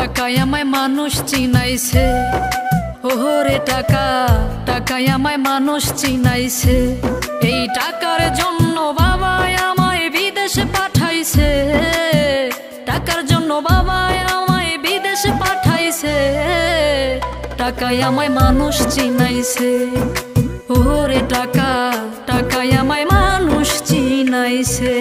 টাকায় আমায় মানুষ চিনাইছে। ওহরে টাকা, টাকায় আমায় মানুষ চিনাইছে। এই টাকার জন্য বাবা আমায় বিদেশে পাঠাইছে। টাকার জন্য বাবা আমায় বিদেশে পাঠাইছে। টাকায় আমায় মানুষ চিনাইছে। ওরে টাকা, টাকায় আমায় মানুষ চিনাইছে।